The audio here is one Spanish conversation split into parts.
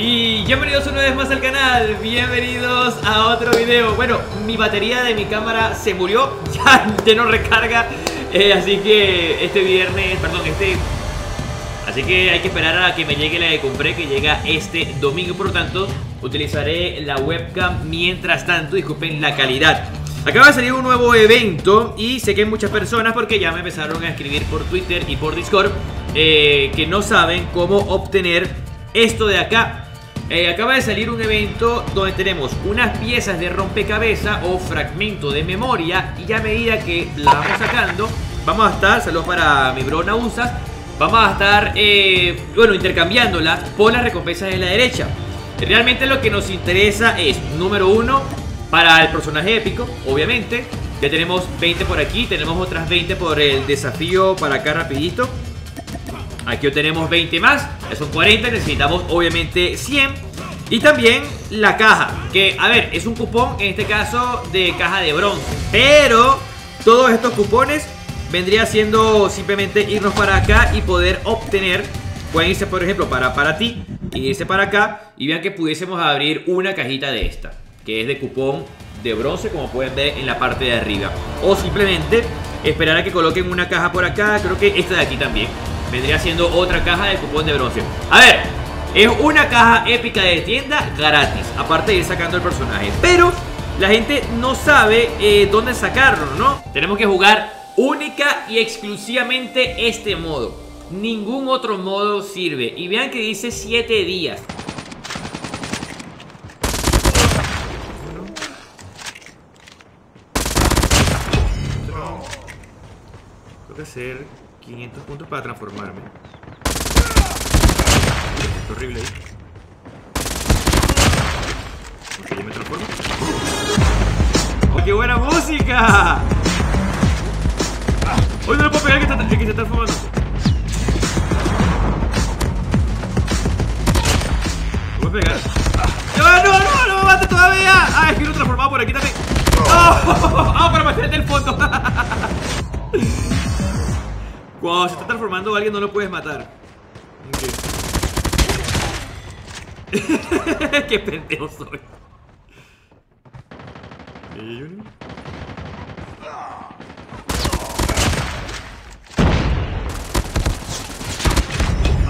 Y bienvenidos una vez más al canal, bienvenidos a otro video. Bueno, mi batería de mi cámara se murió, ya, ya no recarga eh, Así que este viernes, perdón, este... Así que hay que esperar a que me llegue la que compré, que llega este domingo Por lo tanto, utilizaré la webcam mientras tanto, disculpen la calidad. Acaba de salir un nuevo evento y sé que hay muchas personas porque ya me empezaron a escribir por Twitter y por Discord eh, que no saben cómo obtener esto de acá eh, acaba de salir un evento donde tenemos unas piezas de rompecabezas o fragmento de memoria y a medida que la vamos sacando, vamos a estar, saludos para mi bro Nausas, vamos a estar, eh, bueno, intercambiándolas por las recompensas de la derecha. Realmente lo que nos interesa es, número uno, para el personaje épico, obviamente. Ya tenemos 20 por aquí, tenemos otras 20 por el desafío para acá rapidito. Aquí tenemos 20 más, son 40, necesitamos obviamente 100 Y también la caja, que a ver, es un cupón en este caso de caja de bronce. Pero todos estos cupones vendría siendo simplemente irnos para acá y poder obtener Pueden irse por ejemplo para, para ti y irse para acá y vean que pudiésemos abrir una cajita de esta Que es de cupón de bronce como pueden ver en la parte de arriba. O simplemente esperar a que coloquen una caja por acá, creo que esta de aquí también vendría siendo otra caja de cupón de bronce. A ver, es una caja épica de tienda gratis, aparte de ir sacando el personaje. Pero la gente no sabe eh, dónde sacarlo, ¿no? Tenemos que jugar única y exclusivamente este modo. Ningún otro modo sirve. Y vean que dice 7 días. Tengo que hacer 500 puntos para transformarme. Es horrible ahí. Ok, ya me transformo. ¡Oh, qué buena música! Hoy no le puedo pegar que, está, que se está transformando. ¿Lo puedo pegar? ¡No, no, no! ¡No me mate todavía! ¡Ah, es que lo transformado por aquí también! ¡Oh! ¡Ah, para mantenerte el fondo! Cuando se está transformando alguien no lo puedes matar. Okay. Qué pendejo soy.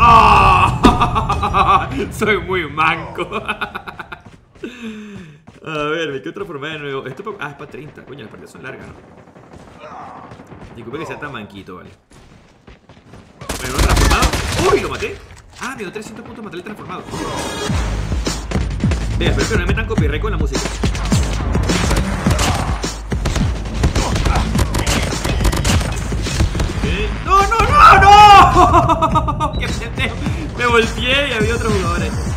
¡Ah! Soy muy manco. A ver, me quiero transformar de nuevo. Esto ah, es para 30. Coño, las partidas son largas, ¿no? Disculpe que sea tan manquito, vale. ¿Me lo he transformado? ¡Uy! ¿Lo maté? Ah, me dio 300 puntos matar el transformado Vea, espero que no me metan copyright con la música ¡No, no, no, no! ¡Qué pendejo! Me volteé y había otros jugadores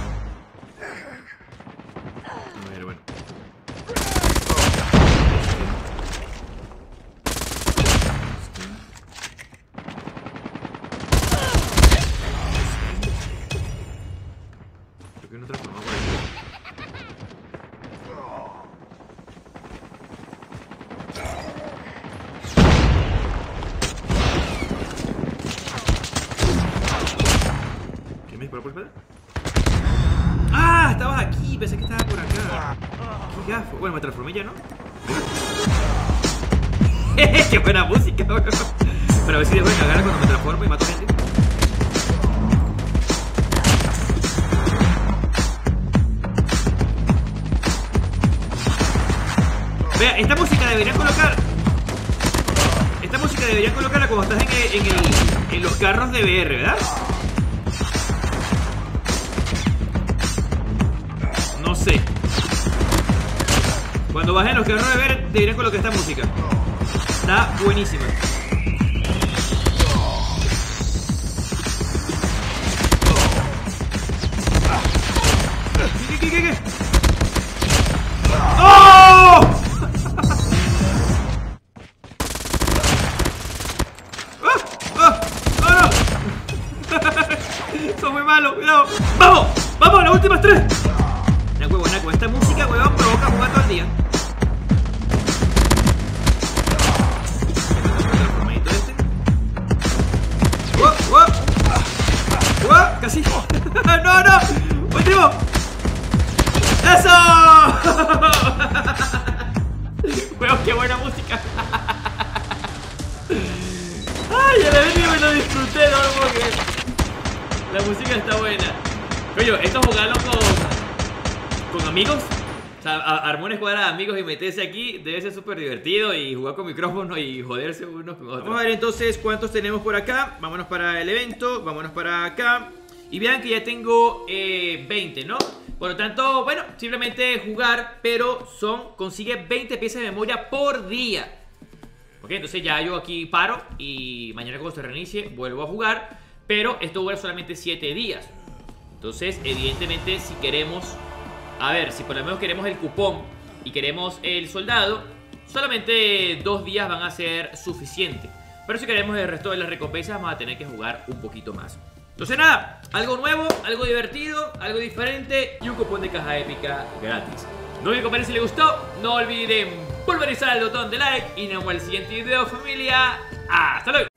¡Ah! Estabas aquí, pensé que estabas por acá. Bueno, me transformé ya, ¿no? ¡Qué buena música, weón! Pero a ver si dejo de cagar cuando me transformo y mato gente. Vea, esta música deberían colocar. Esta música deberían colocarla cuando estás en, el, en los carros de VR, ¿verdad? Sé. Cuando bajen los carros de ver, deberían colocar esta música. Está buenísima. ¿Qué, qué, qué, qué? ¡Oh! ¡Ah! ¡Ah! ¡Ah, no! Son muy malos, cuidado. ¡Vamos! ¡Vamos! ¡Las últimas tres! Este. ¡Wow! ¡Wow! ¡Wow! ¡Casi! ¡No, no! ¡Último! ¡Eso! Weón, qué buena música. Ay, el evento me lo disfruté, no lo. La música está buena. Coño, esto jugarlo con, con amigos. O sea, armar escuadra amigos y meterse aquí debe ser súper divertido y jugar con micrófono y joderse unos con otros. Vamos a ver entonces cuántos tenemos por acá. Vámonos para el evento, vámonos para acá. Y vean que ya tengo eh, 20, ¿no? Por lo tanto, bueno, simplemente jugar, pero son, consigue 20 piezas de memoria por día. Ok, entonces ya yo aquí paro y mañana cuando se reinicie vuelvo a jugar. Pero esto dura solamente 7 días. Entonces, evidentemente, si queremos... A ver, si por lo menos queremos el cupón y queremos el soldado, solamente dos días van a ser suficiente. Pero si queremos el resto de las recompensas, vamos a tener que jugar un poquito más. Entonces nada, algo nuevo, algo divertido, algo diferente y un cupón de caja épica gratis. No olviden comentar si les gustó, no olviden pulverizar el botón de like y nos vemos en el siguiente video familia. ¡Hasta luego!